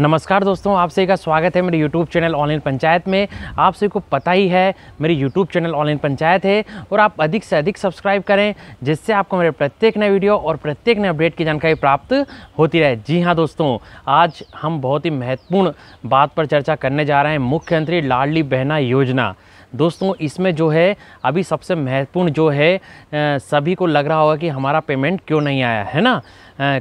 नमस्कार दोस्तों, आप सभी का स्वागत है मेरे YouTube चैनल ऑनलाइन पंचायत में। आप सभी को पता ही है, मेरी YouTube चैनल ऑनलाइन पंचायत है और आप अधिक से अधिक सब्सक्राइब करें, जिससे आपको मेरे प्रत्येक नए वीडियो और प्रत्येक नए अपडेट की जानकारी प्राप्त होती रहे। जी हाँ दोस्तों, आज हम बहुत ही महत्वपूर्ण बात पर चर्चा करने जा रहे हैं, मुख्यमंत्री लाडली बहना योजना। दोस्तों, इसमें जो है, अभी सबसे महत्वपूर्ण जो है सभी को लग रहा होगा कि हमारा पेमेंट क्यों नहीं आया, है ना?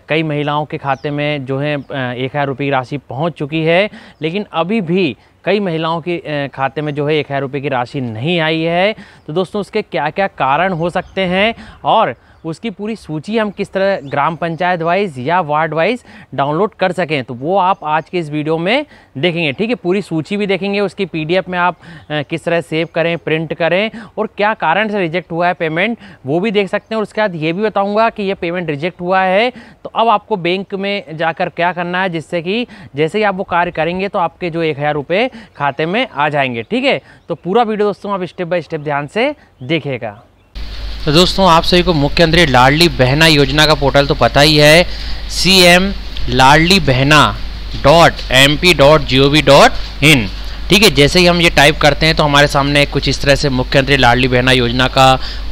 कई महिलाओं के खाते में जो है एक हज़ार रुपये की राशि पहुँच चुकी है, लेकिन अभी भी कई महिलाओं के खाते में जो है, एक हज़ार रुपये की राशि नहीं आई है। तो दोस्तों, उसके क्या क्या कारण हो सकते हैं? और उसकी पूरी सूची हम किस तरह ग्राम पंचायत वाइज या वार्ड वाइज डाउनलोड कर सकें तो वो आप आज के इस वीडियो में देखेंगे, ठीक है? पूरी सूची भी देखेंगे, उसकी पीडीएफ में आप किस तरह सेव करें प्रिंट करें और क्या कारण से रिजेक्ट हुआ है पेमेंट वो भी देख सकते हैं। और उसके बाद ये भी बताऊँगा कि ये पेमेंट रिजेक्ट हुआ है तो अब आपको बैंक में जाकर क्या करना है, जिससे कि जैसे ही आप वो कार्य करेंगे तो आपके जो एक हज़ार रुपये खाते में आ जाएँगे, ठीक है? तो पूरा वीडियो दोस्तों, आप स्टेप बाय स्टेप ध्यान से देखेगा तो दोस्तों, आप सभी को मुख्यमंत्री लाडली बहना योजना का पोर्टल तो पता ही है। C M Ladli Behna dot M P dot G O V dot in. ठीक है, जैसे ही हम ये टाइप करते हैं तो हमारे सामने कुछ इस तरह से मुख्यमंत्री लाडली बहना योजना का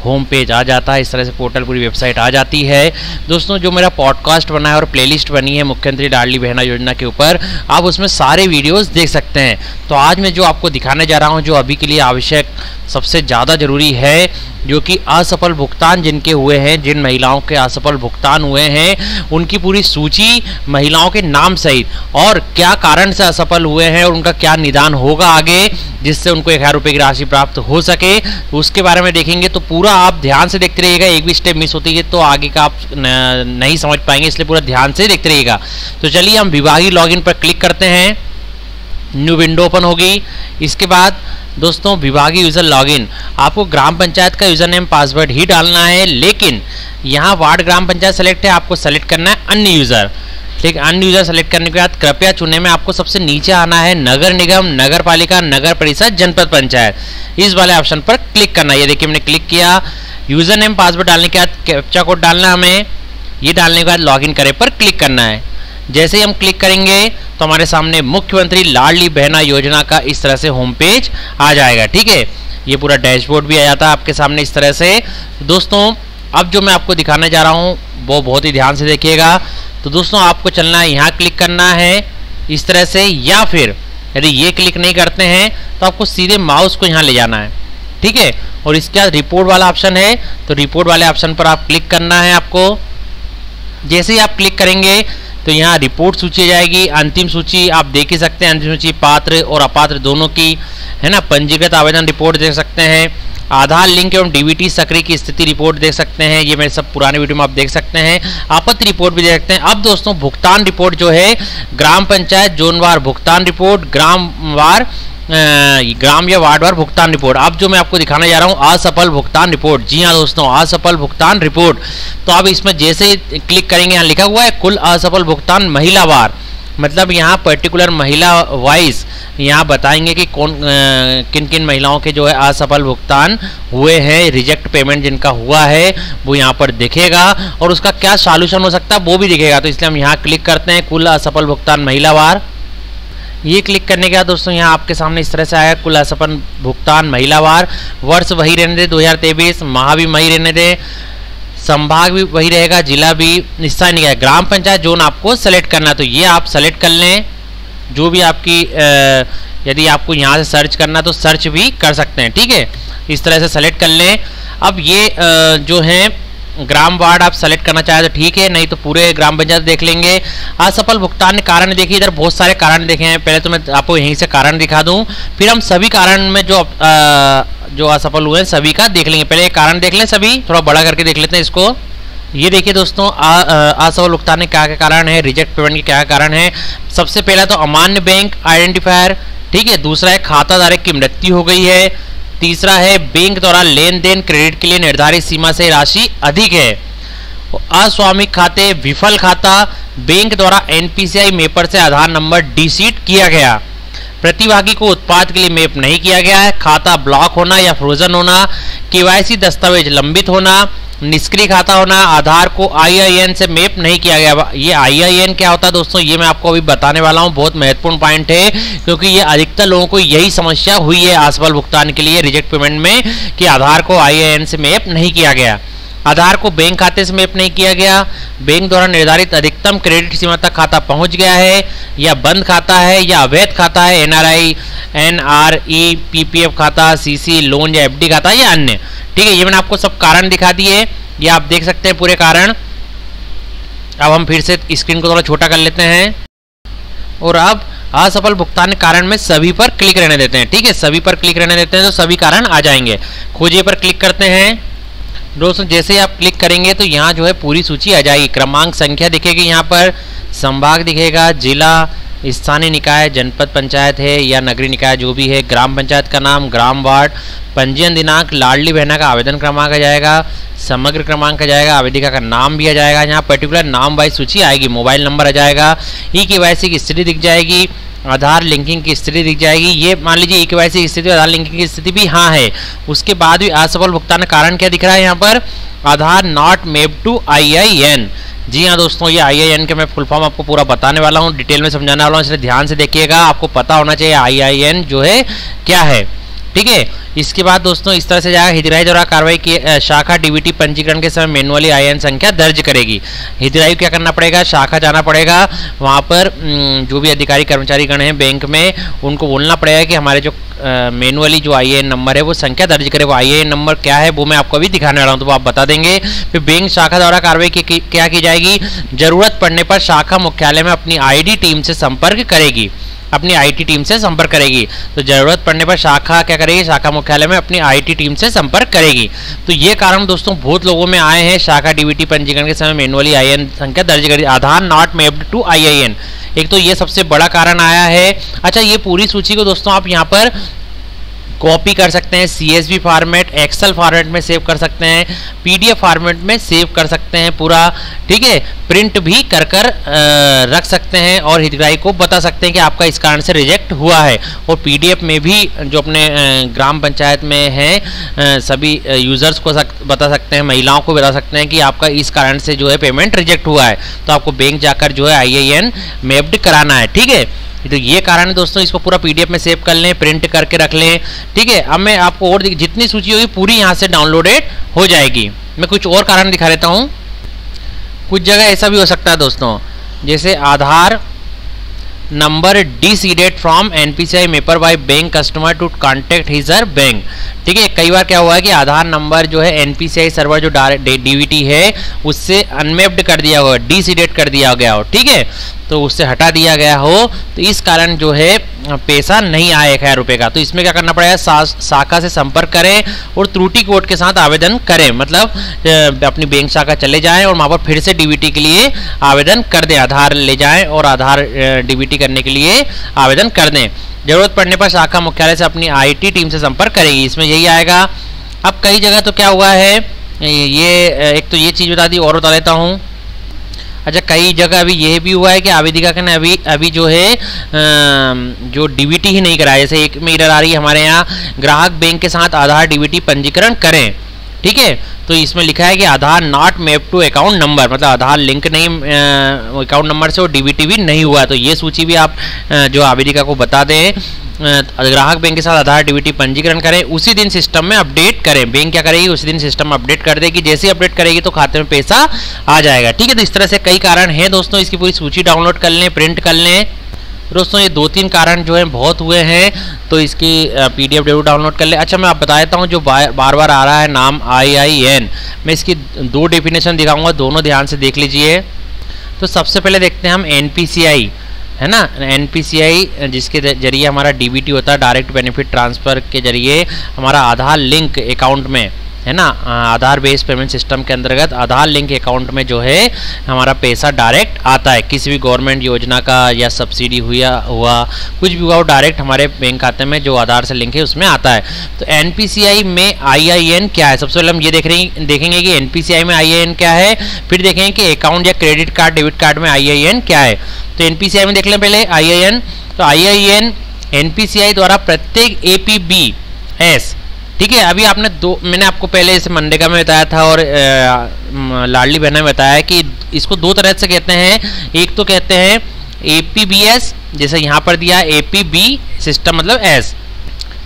होम पेज आ जाता है, इस तरह से पोर्टल पूरी वेबसाइट आ जाती है। दोस्तों, जो मेरा पॉडकास्ट बना है और प्लेलिस्ट बनी है मुख्यमंत्री लाडली बहना योजना के ऊपर, आप उसमें सारे वीडियोस देख सकते हैं। तो आज मैं जो आपको दिखाने जा रहा हूँ, जो अभी के लिए आवश्यक सबसे ज़्यादा ज़रूरी है, जो कि असफल भुगतान जिनके हुए हैं, जिन महिलाओं के असफल भुगतान हुए हैं, उनकी पूरी सूची महिलाओं के नाम सहित और क्या कारण से असफल हुए हैं और उनका क्या निदान होगा आगे, जिससे उनको एक हज़ार रुपये की राशि प्राप्त हो सके। उसके बारे में देखेंगे तो पूरा आप ध्यान से देखते रहिएगा, एक भी स्टेप मिस होती है तो आगे का आप नहीं समझ पाएँगे, इसलिए पूरा ध्यान से देखते रहिएगा। तो चलिए हम विभागीय लॉगिन पर क्लिक करते हैं। न्यू विंडो ओपन होगी। इसके बाद दोस्तों विभागीय यूज़र लॉगिन आपको ग्राम पंचायत का यूज़र नेम पासवर्ड ही डालना है, लेकिन यहाँ वार्ड ग्राम पंचायत सेलेक्ट है, आपको सेलेक्ट करना है अन्य यूज़र ठीक अन्य यूज़र सेलेक्ट करने के बाद कृपया चुनने में आपको सबसे नीचे आना है नगर निगम, नगर पालिका, नगर परिषद, जनपद पंचायत। इस वाले ऑप्शन पर क्लिक करना। ये देखिए मैंने क्लिक किया। यूज़र नेम पासवर्ड डालने के बाद कैप्चा कोड डालना हमें। ये डालने के बाद लॉगिन करें पर क्लिक करना है। जैसे ही हम क्लिक करेंगे तो हमारे सामने मुख्यमंत्री लाडली बहना योजना का इस तरह से होम पेज आ जाएगा। ठीक है? ये पूरा डैशबोर्ड भी आ जाता है आपके सामने इस तरह से। दोस्तों, अब जो मैं आपको दिखाने जा रहा हूँ, वो बहुत ही ध्यान से देखिएगा। तो दोस्तों, आपको चलना है, यहाँ क्लिक करना है, इस तरह से, या फिर यदि ये क्लिक नहीं करते हैं तो आपको सीधे माउस को यहाँ ले जाना है, ठीक है? और इसके बाद रिपोर्ट वाला ऑप्शन है तो रिपोर्ट वाले ऑप्शन पर आप क्लिक करना है आपको। जैसे ही आप क्लिक करेंगे तो यहाँ रिपोर्ट सूची जाएगी, अंतिम सूची आप देख ही सकते हैं, अंतिम सूची पात्र और अपात्र दोनों की, है ना, पंजीकृत आवेदन रिपोर्ट देख सकते हैं, आधार लिंक एवं डीबीटी सक्रिय की स्थिति रिपोर्ट देख सकते हैं, ये मेरे सब पुराने वीडियो में आप देख सकते हैं, आपत्ति रिपोर्ट भी देख सकते हैं। अब दोस्तों, भुगतान रिपोर्ट जो है, ग्राम पंचायत जोनवार भुगतान रिपोर्ट, ग्रामवार ग्राम या वार्ड वार भुगतान रिपोर्ट। अब जो मैं आपको दिखाने जा रहा हूँ, असफल भुगतान रिपोर्ट। जी हाँ दोस्तों, असफल भुगतान रिपोर्ट। तो आप इसमें जैसे ही क्लिक करेंगे, यहाँ लिखा हुआ है, कुल असफल भुगतान महिला वार। मतलब यहाँ पर्टिकुलर महिला वाइज यहाँ बताएँगे कि कौन किन किन महिलाओं के जो है असफल भुगतान हुए हैं। रिजेक्ट पेमेंट जिनका हुआ है, वो यहाँ पर दिखेगा। और उसका क्या सॉल्यूशन हो सकता है, वो भी दिखेगा। तो इसलिए हम यहाँ क्लिक करते हैं, कुल असफल भुगतान महिला वार। ये क्लिक करने के बाद दोस्तों यहाँ आपके सामने इस तरह से आया, कुल असपन भुगतान महिलावार वर्ष वही रहने दे, दो हज़ार तेईस, माह भी वही रहने दे, संभाग भी वही रहेगा, जिला भी, हिस्सा नहीं गया ग्राम पंचायत जोन आपको सेलेक्ट करना है तो ये आप सेलेक्ट कर लें। जो भी आपकी यदि आपको यहाँ से सर्च करना तो सर्च भी कर सकते हैं, ठीक है? इस तरह से सेलेक्ट कर लें। अब ये जो है ग्राम वार्ड आप सेलेक्ट करना चाहे तो ठीक है नहीं तो पूरे ग्राम पंचायत देख लेंगे। असफल भुगतान कारण देखिए इधर बहुत सारे कारण देखे हैं। पहले तो मैं आपको यहीं से कारण दिखा दूँ फिर हम सभी कारण में जो आ, जो असफल हुए हैं सभी का देख लेंगे। पहले कारण देख लें सभी थोड़ा बड़ा करके देख लेते हैं इसको। ये देखिए दोस्तों असफल भुगतान में क्या क्या कारण है रिजेक्ट पेमेंट के क्या कारण है। सबसे पहला तो अमान्य बैंक आइडेंटिफायर ठीक है? दूसरा है खाताधारक की मृत्यु हो गई है। तीसरा है, बैंक द्वारा लेन देन क्रेडिट के लिए निर्धारित सीमा से राशि अधिक है। अस्वामिक खाते, विफल खाता, बैंक द्वारा एनपीसीआई मेपर से आधार नंबर डिसीट किया गया। प्रतिभागी को उत्पाद के लिए मेप नहीं किया गया है। खाता ब्लॉक होना या फ्रोजन होना, केवाईसी दस्तावेज़ लंबित होना निष्क्रिय खाता होना, आधार को आईआईएन से मैप नहीं किया गया। ये आईआईएन क्या होता है दोस्तों? ये मैं आपको अभी बताने वाला हूँ, बहुत महत्वपूर्ण पॉइंट है, क्योंकि ये अधिकतर लोगों को यही समस्या हुई है आसपाल भुगतान के लिए रिजेक्ट पेमेंट में, कि आधार को आईआईएन से मैप नहीं किया गया। आधार को बैंक खाते से मैप नहीं किया गया। बैंक द्वारा निर्धारित अधिकतम क्रेडिट सीमा तक खाता पहुँच गया है, या बंद खाता है, या अवैध खाता है, एनआरआई एनआरई पीपीएफ खाता, सीसी लोन या एफडी खाता, या अन्य। ठीक है, ये मैंने आपको सब कारण दिखा दिए। ये आप देख सकते हैं पूरे कारण। अब हम फिर से स्क्रीन को थोड़ा छोटा कर लेते हैं। और अब असफल भुगतान कारण में सभी पर क्लिक रहने देते हैं। ठीक है, सभी पर क्लिक रहने देते हैं तो सभी कारण आ जाएँगे। खोजिए पर क्लिक करते हैं। दोस्तों, जैसे आप क्लिक करेंगे तो यहाँ जो है पूरी सूची आ जाएगी। क्रमांक संख्या दिखेगी यहाँ पर, संभाग दिखेगा, जिला, स्थानीय निकाय, जनपद पंचायत है या नगरीय निकाय जो भी है, ग्राम पंचायत का नाम, ग्राम वार्ड, पंजीयन दिनांक, लाडली बहना का आवेदन क्रमांक आ जाएगा, समग्र क्रमांक आ जाएगा, आवेदिका का नाम भी आ जाएगा। यहाँ पर्टिकुलर नाम वाइज सूची आएगी, मोबाइल नंबर आ जाएगा, ई के की स्थिति दिख जाएगी आधार लिंकिंग की स्थिति दिख जाएगी। ये मान लीजिए एक की स्थिति, आधार लिंकिंग की स्थिति भी हाँ है। उसके बाद भी असफल भुगतान कारण क्या दिख रहा है यहाँ पर? Aadhaar not map to I I N जी हाँ दोस्तों, ये आई आई एन के मैं फुल फॉर्म आपको पूरा बताने वाला हूँ, डिटेल में समझाने वाला हूँ, इसलिए ध्यान से देखिएगा, आपको पता होना चाहिए आई आई एन जो है क्या है। ठीक है? इसके बाद दोस्तों, इस तरह से जाएगा हितराई द्वारा कार्रवाई की शाखा डीबीटी पंजीकरण के समय मैनुअली आईएन संख्या दर्ज करेगी। हितराई क्या करना पड़ेगा? शाखा जाना पड़ेगा। वहाँ पर जो भी अधिकारी कर्मचारी गण हैं बैंक में, उनको बोलना पड़ेगा कि हमारे जो मैनुअली जो आई नंबर है, वो संख्या दर्ज करे। वो आई नंबर क्या है, वो मैं आपको अभी दिखाने वाला हूँ तो वो आप बता देंगे। फिर बैंक शाखा द्वारा कार्रवाई क्या की जाएगी? ज़रूरत पड़ने पर शाखा मुख्यालय में अपनी आईडी टीम से संपर्क करेगी। अपनी आईटी टीम से संपर्क करेगी। तो ज़रूरत पड़ने पर शाखा क्या करेगी? शाखा मुख्यालय में अपनी आईटी टीम से संपर्क करेगी। तो ये कारण दोस्तों, बहुत लोगों में आए हैं शाखा डीबीटी पंजीकरण के समय मैनुअली आई संख्या दर्ज करी। आधार नॉट मेप्ड टू आई एक तो ये सबसे बड़ा कारण आया है। अच्छा ये पूरी सूची को दोस्तों आप यहाँ पर कॉपी कर सकते हैं सीएसवी फॉर्मेट एक्सेल फॉर्मेट में सेव कर सकते हैं पीडीएफ फॉर्मेट में सेव कर सकते हैं पूरा ठीक है? प्रिंट भी कर कर रख सकते हैं और हितग्राही को बता सकते हैं कि आपका इस कारण से रिजेक्ट हुआ है। और पीडीएफ में भी जो अपने ग्राम पंचायत में हैं सभी यूज़र्स को सक, बता सकते हैं महिलाओं को बता सकते हैं कि आपका इस कारण से जो है पेमेंट रिजेक्ट हुआ है। तो आपको बैंक जाकर जो है आई आई एन मेप्ड कराना है ठीक है? तो ये कारण है दोस्तों, इसको पूरा पीडीएफ में सेव कर लें प्रिंट करके रख लें। ठीक है, अब मैं आपको और जितनी सूची होगी पूरी यहाँ से डाउनलोडेड हो जाएगी। मैं कुछ और कारण दिखा देता हूँ। कुछ जगह ऐसा भी हो सकता है दोस्तों, जैसे Aadhaar number deseeded from NPCI mapper by bank customer to contact his her bank. ठीक है, कई बार क्या हुआ है कि आधार नंबर जो है एनपीसीआई सर्वर जो डीवीटी है, उससे अनमेप्ड कर दिया हुआ डी सीडेड कर दिया गया हो। ठीक है तो उससे हटा दिया गया हो। तो इस कारण जो है पैसा नहीं आए एक हज़ार रुपये का। तो इसमें क्या करना पड़ेगा? शाखा से संपर्क करें और त्रुटि कोड के साथ आवेदन करें। मतलब अपनी बैंक शाखा चले जाएँ और वहाँ पर फिर से डीबीटी के लिए आवेदन कर दें। आधार ले जाएँ और आधार डीबीटी करने के लिए आवेदन कर दें। ज़रूरत पड़ने पर शाखा मुख्यालय से अपनी आईटी टीम से संपर्क करेगी। इसमें यही आएगा। अब कई जगह तो क्या हुआ है? ये एक तो ये चीज़ बता दी, और बता देता हूँ। अच्छा कई जगह अभी ये भी हुआ है कि आवेदिका ने अभी अभी जो है जो डीबीटी ही नहीं कराया। जैसे एक में इधर आ रही है हमारे यहाँ, ग्राहक बैंक के साथ आधार डीबीटी पंजीकरण करें। ठीक है? तो इसमें लिखा है कि Aadhaar not map to account number मतलब आधार लिंक नहीं अकाउंट नंबर से और डीबीटी भी नहीं हुआ तो ये सूची भी आप जो आवेदिका को बता दें ग्राहक बैंक के साथ आधार डीबीटी पंजीकरण करें, उसी दिन सिस्टम में अपडेट करें। बैंक क्या करेगी? उसी दिन सिस्टम अपडेट कर देगी। जैसे अपडेट करेगी तो खाते में पैसा आ जाएगा। ठीक है तो इस तरह से कई कारण हैं दोस्तों। इसकी पूरी सूची डाउनलोड कर लें प्रिंट कर लें। दोस्तों, ये दो तीन कारण जो है, बहुत हुए हैं तो इसकी पी डी ज़रूर डाउनलोड कर ले। अच्छा मैं आप बता देता हूँ, जो बार बार आ रहा है नाम आई आई एन मैं इसकी दो डेफिनेशन दिखाऊँगा, दोनों ध्यान से देख लीजिए। तो सबसे पहले देखते हैं हम एन पी सी आई है ना? एनपीसीआई जिसके ज़रिए हमारा डीबीटी होता है डायरेक्ट बेनिफिट ट्रांसफ़र के ज़रिए हमारा आधार लिंक अकाउंट में, है ना? आधार बेस्ड पेमेंट सिस्टम के अंतर्गत आधार लिंक अकाउंट में जो है, हमारा पैसा डायरेक्ट आता है। किसी भी गवर्नमेंट योजना का या सब्सिडी हुआ हुआ, कुछ भी हुआ, वो डायरेक्ट हमारे बैंक खाते में जो आधार से लिंक है, उसमें आता है। तो एनपीसीआई में IIN क्या है? सबसे पहले हम ये देख रहे देखेंगे कि एनपीसीआई में आई क्या है, फिर देखेंगे कि अकाउंट या क्रेडिट कार्ड डेबिट कार्ड में आई क्या है। तो एन में देख लें पहले आईआईएन तो आई एन द्वारा प्रत्येक ए एस ठीक है? अभी आपने दो, मैंने आपको पहले इसे मनरेगा में बताया था और लाडली बहना में बताया कि इसको दो तरह से कहते हैं। एक तो कहते हैं एपीबीएस जैसे यहाँ पर दिया एपीबी सिस्टम मतलब एस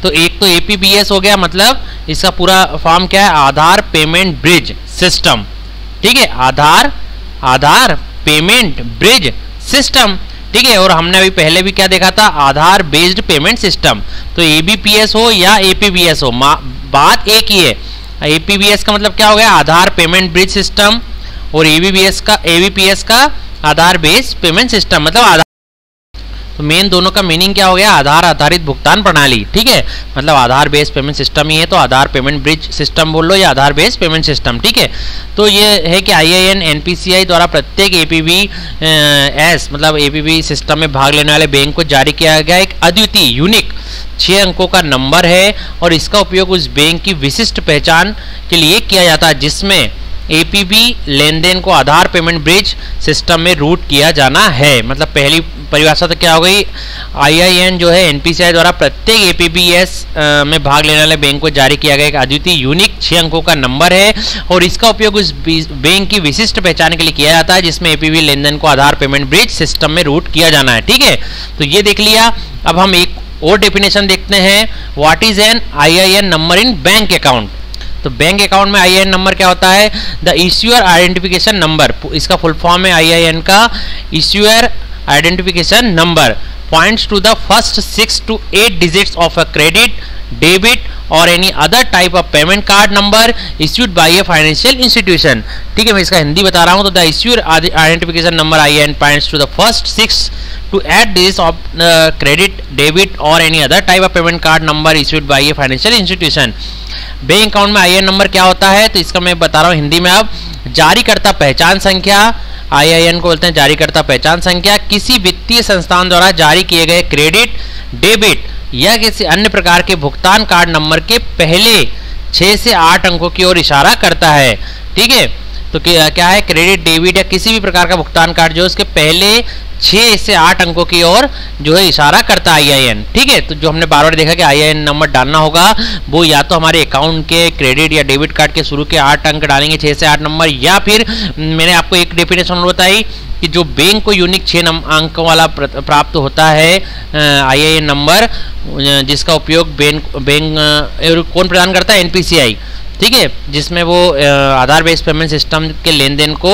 तो एक तो एपीबीएस हो गया मतलब इसका पूरा फॉर्म क्या है? आधार पेमेंट ब्रिज सिस्टम ठीक है? Aadhaar Aadhaar payment bridge system ठीक है, और हमने अभी पहले भी क्या देखा था? आधार बेस्ड पेमेंट सिस्टम तो एबीपीएस हो या एपीबीएस हो बात एक ही है। एपीबीएस का मतलब क्या हो गया? आधार पेमेंट ब्रिज सिस्टम और एबीबीएस का एबीपीएस का आधार बेस्ड पेमेंट सिस्टम मतलब तो मेन दोनों का मीनिंग क्या हो गया? आधार आधारित भुगतान प्रणाली, ठीक है? मतलब आधार बेस्ड पेमेंट सिस्टम ही है तो आधार पेमेंट ब्रिज सिस्टम बोल लो या आधार बेस्ड पेमेंट सिस्टम ठीक है? तो ये है कि I I N N P C I द्वारा प्रत्येक ए पी बी एस मतलब ए पी बी सिस्टम में भाग लेने वाले बैंक को जारी किया गया एक अद्वितीय यूनिक छः अंकों का नंबर है और इसका उपयोग उस बैंक की विशिष्ट पहचान के लिए किया जाता है, जिसमें एपीबी लेन देन को आधार पेमेंट ब्रिज सिस्टम में रूट किया जाना है। मतलब पहली परिभाषा तो क्या हो गई? आईआईएन जो है एनपीसीआई द्वारा प्रत्येक एपीबीएस में भाग लेने वाले बैंक को जारी किया गया। एक अद्वितीय यूनिक छह अंकों का नंबर है और इसका उपयोग उस बैंक की विशिष्ट पहचान के लिए किया जाता है, जिसमें एपीबी लेन देन को आधार पेमेंट ब्रिज सिस्टम में रूट किया जाना है। ठीक है? तो ये देख लिया। अब हम एक और डेफिनेशन देखते हैं। What is an IIN number in bank account तो बैंक अकाउंट में आई नंबर क्या होता है? द इश्यूअर आइडेंटिफिकेशन नंबर इसका फुल फॉर्म है आई का। Issuer identification number points to the first six to eight digits of a credit debit और any other type of payment card number issued by a financial institution ठीक है, मैं इसका हिंदी बता रहा हूँ तो the issuer identification number I N points to the first six to eight digits of credit debit और any other type of payment card number issued by a financial institution bank account में I number क्या होता है? तो इसका मैं बता रहा हूँ हिंदी में अब। जारीकर्ता पहचान संख्या आईआईएन को बोलते हैं जारीकर्ता पहचान संख्या, किसी वित्तीय संस्थान द्वारा जारी किए गए क्रेडिट, डेबिट या किसी अन्य प्रकार के भुगतान कार्ड नंबर के पहले छः से आठ अंकों की ओर इशारा करता है। ठीक है? तो क्या है, क्रेडिट डेबिट या किसी भी प्रकार का भुगतान कार्ड जो उसके पहले छः से आठ अंकों की ओर जो है इशारा करता है आईआईएन ठीक है? तो जो हमने बार बार देखा कि आईआईएन नंबर डालना होगा, वो या तो हमारे अकाउंट के क्रेडिट या डेबिट कार्ड के शुरू के आठ अंक डालेंगे छः से आठ नंबर, या फिर मैंने आपको एक डेफिनेशन बताई कि जो बैंक को यूनिक छः अंकों वाला प्राप्त होता है आई नंबर जिसका उपयोग बैंक बैंक कौन प्रदान करता है? एनपीसीआई ठीक है, जिसमें वो आधार बेस्ड पेमेंट सिस्टम के लेन देन को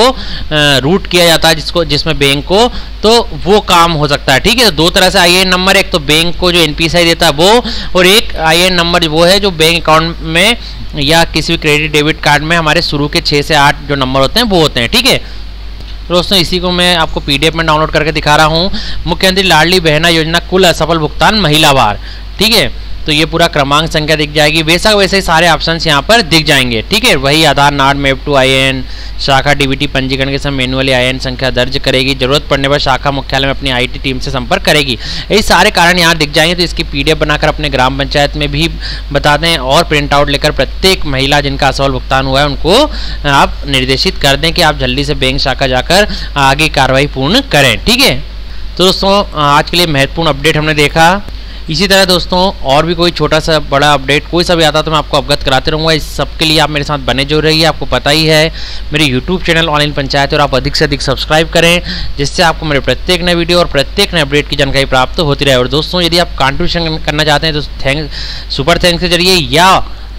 रूट किया जाता है, जिसको, जिसमें बैंक को तो वो काम हो सकता है, ठीक है? तो दो तरह से आई नंबर एक तो बैंक को जो एन देता है वो, और एक आई नंबर वो है जो बैंक अकाउंट में या किसी भी क्रेडिट डेबिट कार्ड में हमारे शुरू के छः से आठ जो नंबर होते हैं, वो होते हैं, ठीक है? तो दोस्तों, इसी को मैं आपको पीडीएफ में डाउनलोड करके दिखा रहा हूँ। मुख्यमंत्री लाडली बहना योजना, कुल असफल भुगतान महिला बार ठीक है? तो ये पूरा क्रमांक संख्या दिख जाएगी। वैसा वैसे ही सारे ऑप्शन यहाँ पर दिख जाएँगे। ठीक है? वही Aadhaar not map to I N शाखा डीबीटी पंजीकरण के समय मैनुअली आईएन संख्या दर्ज करेगी। ज़रूरत पड़ने पर शाखा मुख्यालय में अपनी आईटी टीम से संपर्क करेगी। यही सारे कारण यहाँ दिख जाएँगे तो इसकी पीडीएफ बनाकर अपने ग्राम पंचायत में भी बता दें और प्रिंट आउट लेकर प्रत्येक महिला जिनका असफल भुगतान हुआ है, उनको आप निर्देशित कर दें कि आप जल्दी से बैंक शाखा जाकर आगे कार्रवाई पूर्ण करें। ठीक है? तो दोस्तों, आज के लिए महत्वपूर्ण अपडेट हमने देखा। इसी तरह दोस्तों, और भी कोई छोटा सा बड़ा अपडेट कोई सा भी आता तो मैं आपको अवगत कराते रहूँगा। इस सब के लिए आप मेरे साथ बने जो रहिए, आपको पता ही है। मेरे यूट्यूब चैनल ऑनलाइन पंचायत और आप अधिक से अधिक सब्सक्राइब करें, जिससे आपको मेरे प्रत्येक नए वीडियो और प्रत्येक नए अपडेट की जानकारी प्राप्त होती रहे। और दोस्तों, यदि आप कॉन्ट्रीब्यूशन करना चाहते हैं तो थैंक सुपर थैंक्स के ज़रिए, या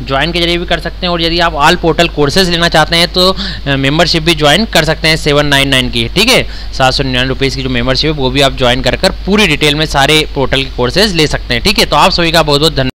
ज्वाइन के ज़रिए भी कर सकते हैं और यदि आप ऑल पोर्टल कोर्सेज लेना चाहते हैं तो मेंबरशिप भी ज्वाइन कर सकते हैं सेवन नाइन नाइन की। ठीक है? सात सौ निन्यानवे रुपीज़ की जो मेंबरशिप है, वो भी आप ज्वाइन कर पूरी डिटेल में सारे पोर्टल के कोर्सेज ले सकते हैं। ठीक है? तो आप सभी का बहुत बहुत धन्यवाद।